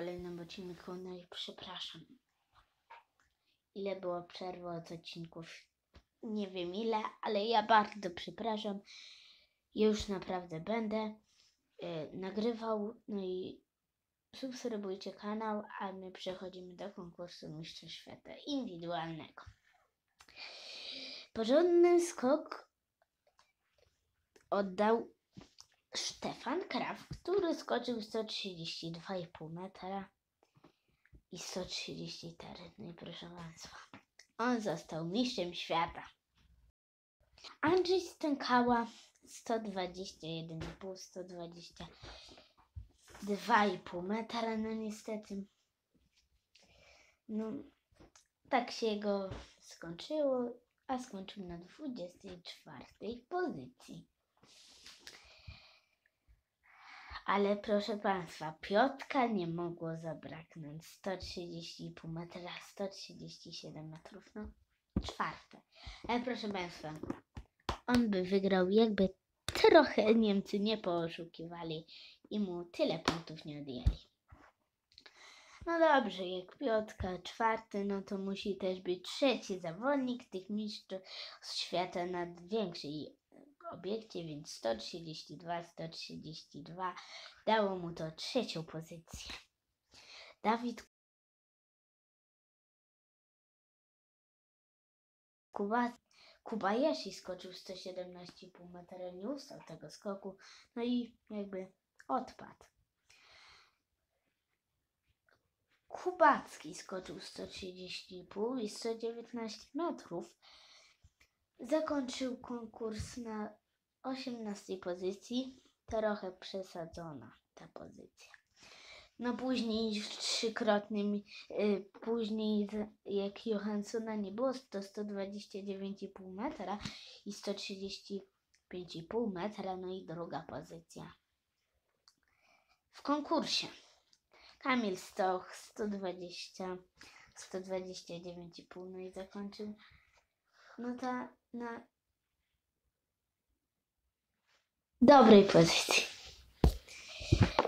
kolejnym odcinku, no i przepraszam. Ile było przerwy od odcinków? Nie wiem ile, ale ja bardzo przepraszam. Już naprawdę będę e, nagrywał, no i subskrybujcie kanał, a my przechodzimy do konkursu Mistrza Świata indywidualnego. Porządny skok oddał Stefan Kraf, który skoczył 132,5 metra i 134. No i proszę Państwa, on został mistrzem świata. Andrzej Stękała 121,5, 122,5 metra, no niestety. No, tak się go skończyło, a skończył na 24 pozycji. Ale proszę Państwa, Piotka nie mogło zabraknąć. 130,5 metra, 137 metrów, no czwarte. Ale proszę Państwa, on by wygrał, jakby trochę Niemcy nie pooszukiwali i mu tyle punktów nie odjęli. No dobrze, jak Piotka czwarty, no to musi też być trzeci zawodnik tych mistrzów świata na większej obiekcie, więc 132, 132 dało mu to trzecią pozycję. Dawid Kuba, Kubayashi skoczył 117,5 metra, nie ustał tego skoku, no i jakby odpadł. Kubacki skoczył 130,5 i 119 metrów. Zakończył konkurs na 18 pozycji. Trochę przesadzona ta pozycja. No później trzykrotnym, y, później jak Johanssona nie było, to 129,5 metra i 135,5 metra, no i druga pozycja. W konkursie Kamil Stoch 120, 129,5, no i zakończył no ta na dobrej pozycji.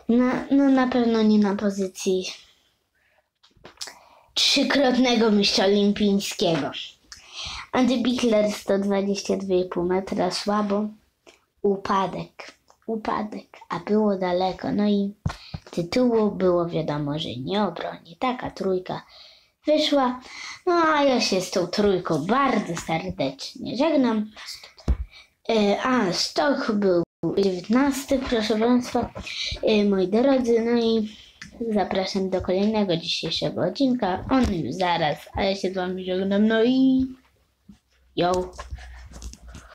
Na, no na pewno nie na pozycji trzykrotnego mistrza olimpijskiego. Andy Bichler 122,5 metra słabo. Upadek. Upadek, a było daleko. No i tytułu było wiadomo, że nie obroni. Taka trójka wyszła. No a ja się z tą trójką bardzo serdecznie żegnam. E, A, Stok był 19, proszę Państwa, e, moi drodzy, no i zapraszam do kolejnego dzisiejszego odcinka. On już zaraz, a ja się z Wami żegnam, no i yo.